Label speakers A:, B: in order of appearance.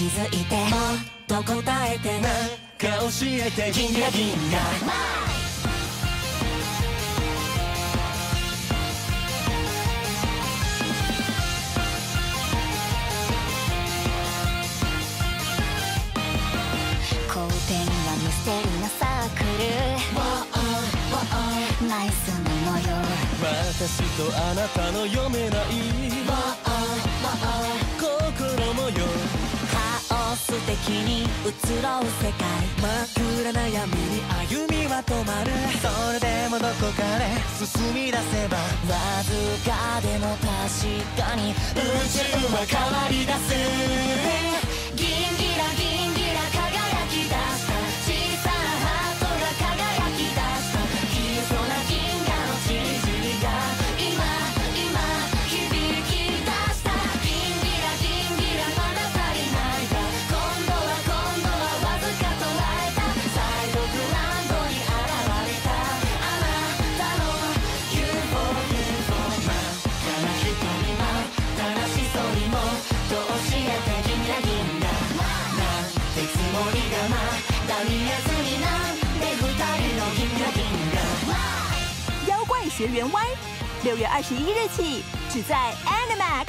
A: 気づいてもっと答えて
B: なんか教えてギンギラギンガ
A: 好天はミステリーなサークル。ナイスな模様。
B: 私とあなたの読めない
A: 的に移ろう世界。
B: 真っ暗な闇に歩みは止まる。それでもどこかで進み出せば。
A: わずかでも確かに。
B: 宇宙は変わり出す。
C: 妖怪学员 Y，六月二十一日起只在 Animax。